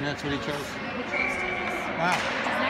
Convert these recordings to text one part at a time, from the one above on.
and that's what he chose. Wow.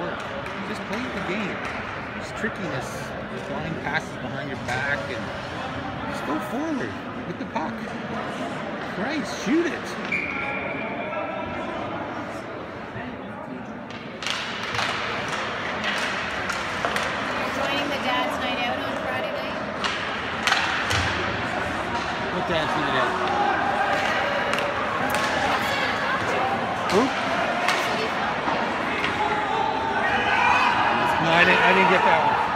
work. Just play the game. There's trickiness, there's blind passes behind your back, and just go forward with the puck. Christ, shoot it. Dad's night out on Friday night. What dad's dancing today. I didn't get that one.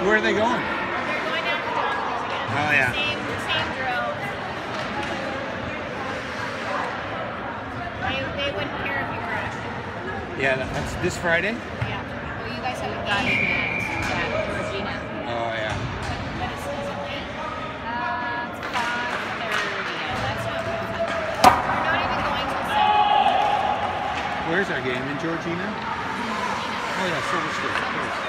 Where are they going? They're going down to again. Oh, yeah. Same, same drill. They, they wouldn't care if you were Yeah, that's this Friday? Yeah. Well, you guys haven't gotten it yet. Where's our game in Georgina? Oh yeah, Silver State, of course.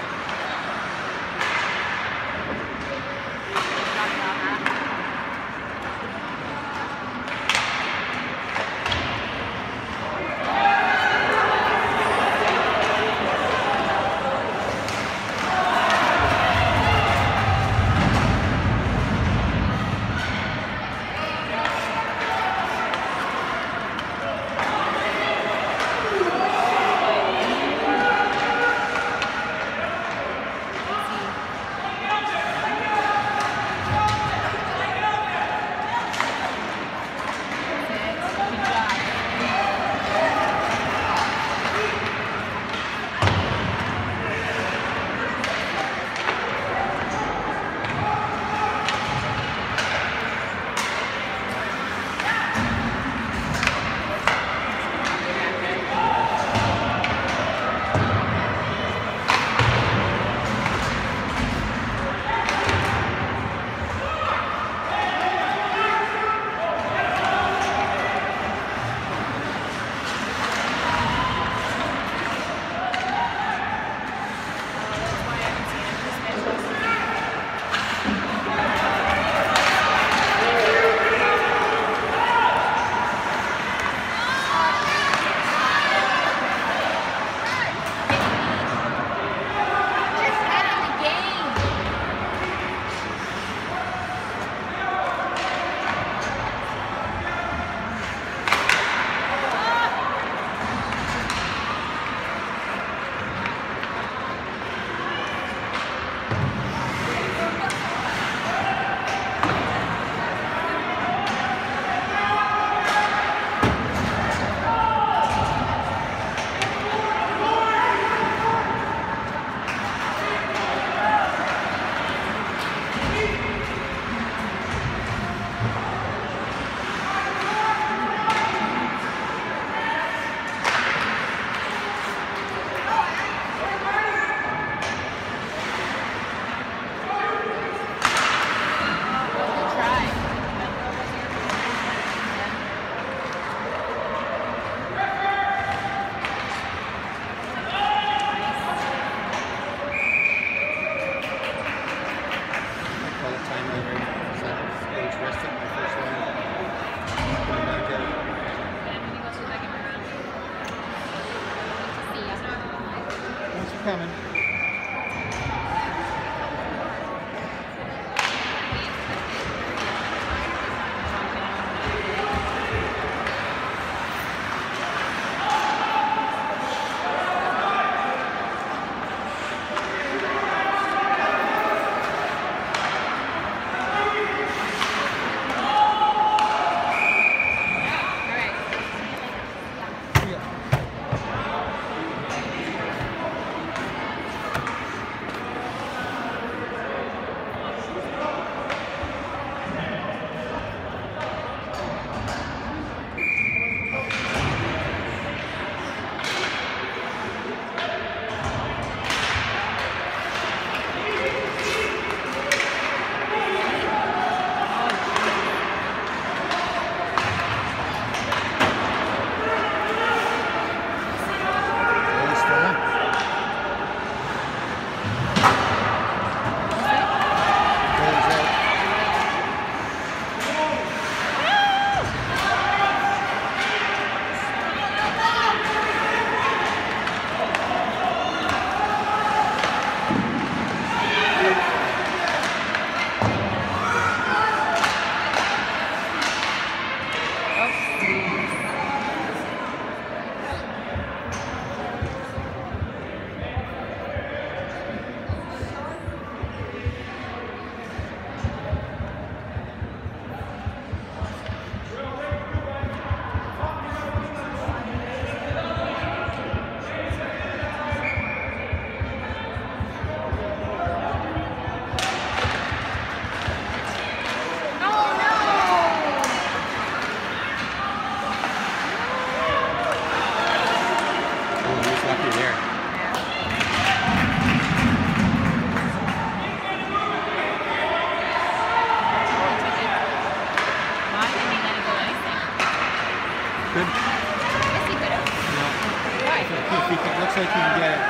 Coming. He can get it.